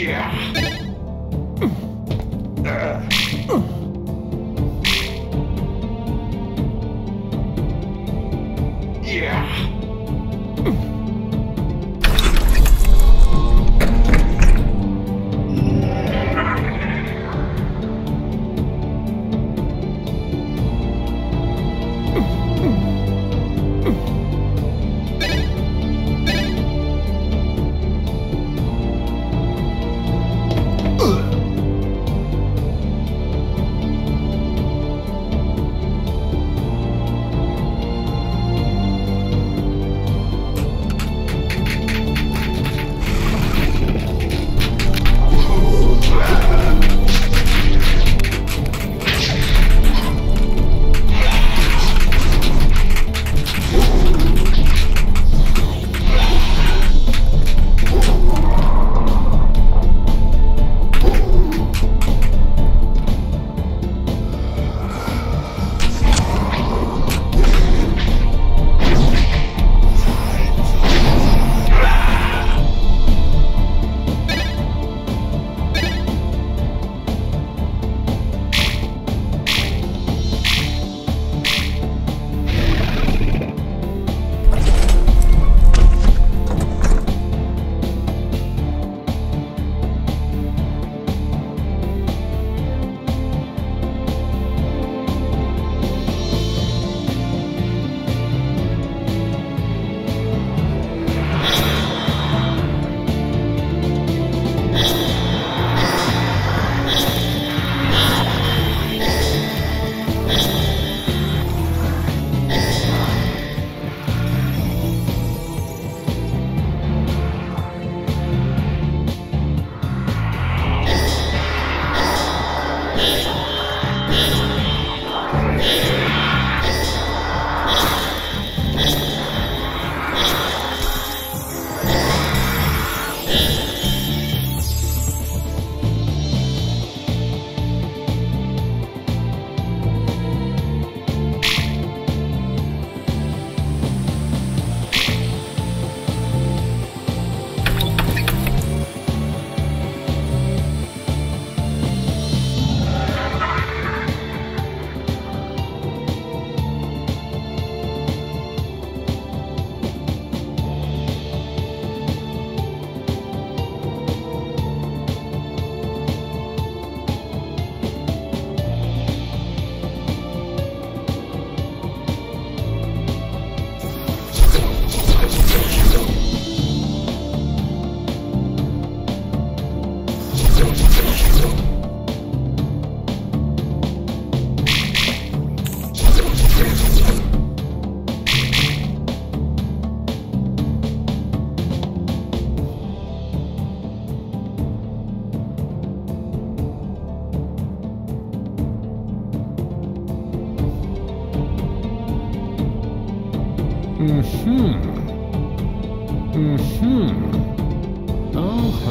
Yeah.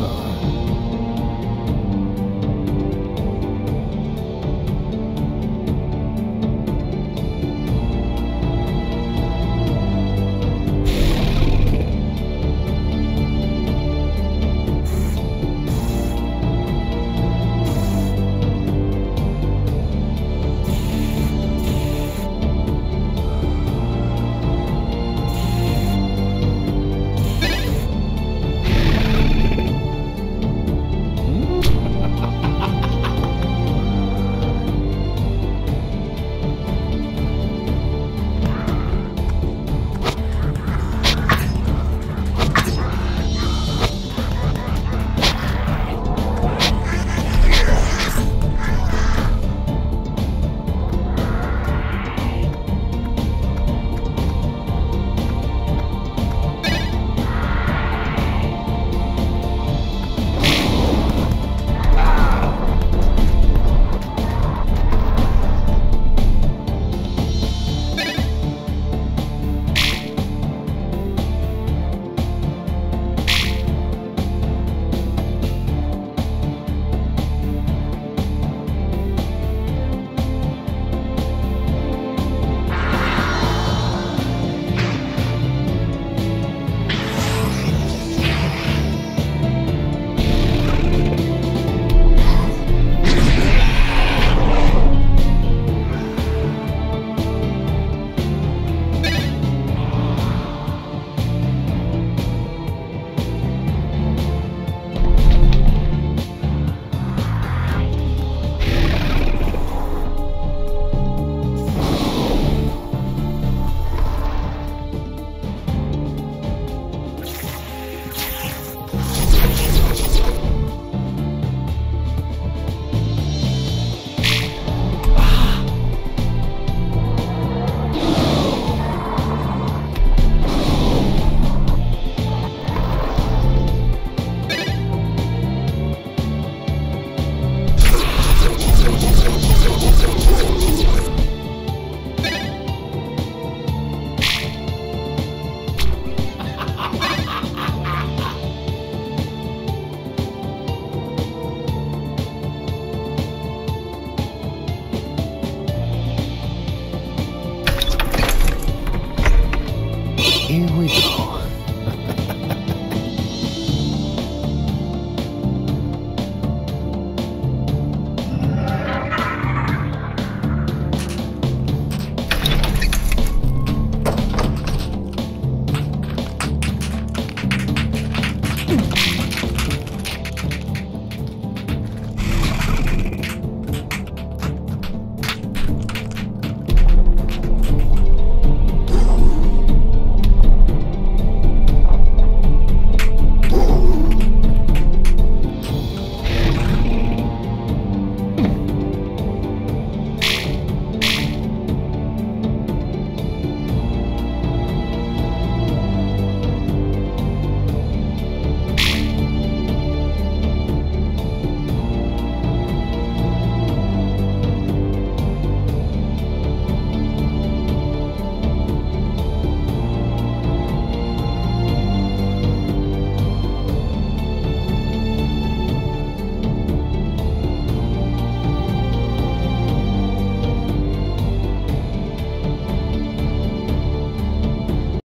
Uh-huh. we.